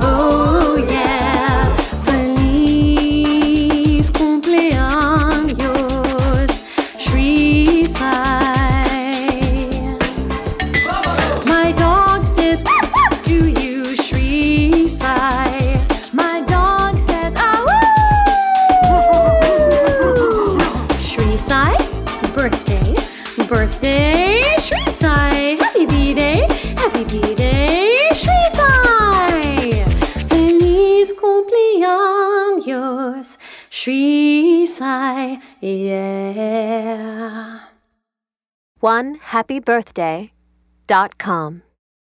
oh yeah. Feliz cumpleaños, My dog says you, My dog says, birthday, birthday, Shri Happy B-Day, happy B-Day. Cumpleaños, SriSai. Yeah. One happy birthday dot com.